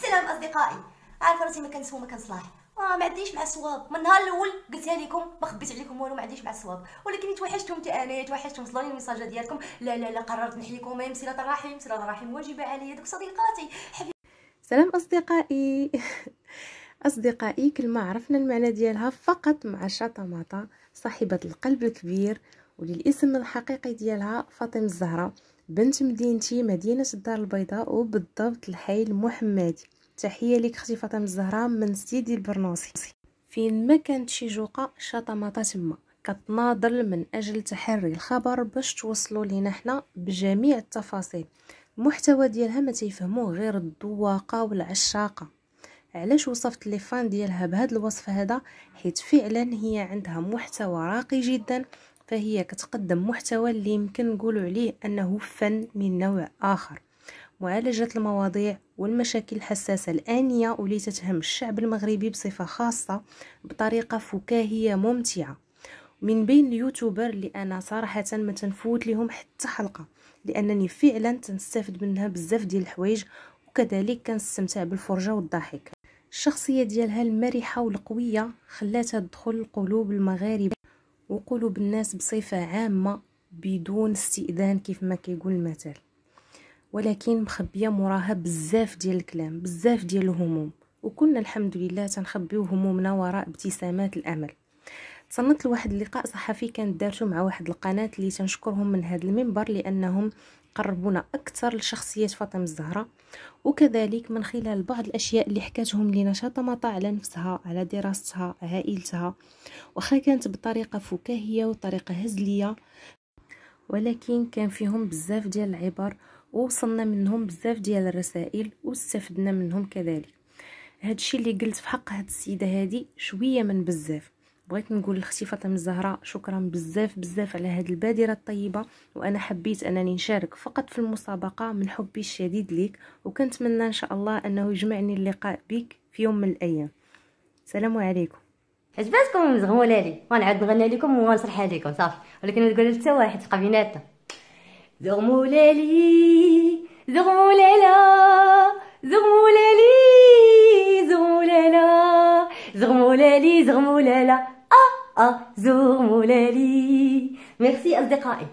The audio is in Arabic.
سلام أصدقائي. عارفه راسي ما كنسوى ما كنصلاح آه ما عنديش مع الصواب. من النهار الأول قلتها لكم ما خبيت عليكم والو ما عنديش مع الصواب. ولكن توحشتهم حتى أنا توحشتهم وصلوني الميساج ديالكم. لا لا لا قررت نحييكم من صله الرحم صله الرحم واجبة عليا دوك صديقاتي حبي سلام أصدقائي. أصدقائي كلمة عرفنا المعنى ديالها فقط مع شاطماطة صاحبة القلب الكبير وللاسم الحقيقي ديالها فاطمة الزهراء. بنت مدينتي مدينة الدار البيضاء وبالضبط الحي المحمدي. تحية لك أختي فاطمة الزهراء من سيدي البرنوسي. فين ما كانت شي جوقة شاطماطة تما. كتناضل من أجل تحري الخبر باش توصلوا لينا حنا بجميع التفاصيل. المحتوى ديالها ما تيفهموه غير الذواقه والعشاقة. علاش وصفت لي فان ديالها بهذا الوصف هذا؟ حيت فعلا هي عندها محتوى راقي جدا فهي كتقدم محتوى اللي يمكن نقولوا عليه أنه فن من نوع آخر. معالجة المواضيع والمشاكل الحساسة الآنية واللي تتهم الشعب المغربي بصفة خاصة بطريقة فكاهية ممتعة. من بين اليوتيوبر اللي أنا صراحة ما تنفوت لهم حتى حلقة لأنني فعلا تنستافد منها بزاف ديال الحوايج وكذلك كنستمتع بالفرجة والضحك. الشخصية ديالها المرحة والقوية خلاتها تدخل قلوب المغاربة. وقلوب الناس بصفة عامة بدون استئذان كيف ما كيقول المثل. ولكن مخبية موراها بزاف ديال الكلام بزاف ديال الهموم. وكنا الحمد لله تنخبيو همومنا وراء ابتسامات الأمل. تصنت لواحد اللقاء صحفي كان دارته مع واحد القناة اللي تنشكرهم من هذا المنبر لأنهم قربونا أكثر لشخصيه فاطمة الزهراء وكذلك من خلال بعض الأشياء اللي حكاتهم لنا شطمطه على نفسها على دراستها عائلتها واخا كانت بطريقة فكاهية وطريقة هزلية. ولكن كان فيهم بزاف ديال العبر ووصلنا منهم بزاف ديال الرسائل واستفدنا منهم كذلك. هادشي اللي قلت في حق هاد السيدة هادي شوية من بزاف. بغيت نقول لاختي فاطمه الزهراء شكرا بزاف بزاف على هذه البادرة الطيبة. وأنا حبيت أنني نشارك فقط في المسابقة من حبي الشديد ليك. وكنتمنى إن شاء الله أنه يجمعني اللقاء بك في يوم من الأيام. السلام عليكم. عجباتكم زغموله لي؟ غنعاود نغني لكم ونصرحها لكم صافي. ولكن ما تقولوا حتى واحد تبقى بيناتنا زغمولة لي زغمولة لا زغمولة لي زغمولة لا زغمولة لي زغمولة لا. آه آه زغموله لي ميرسي أصدقائي.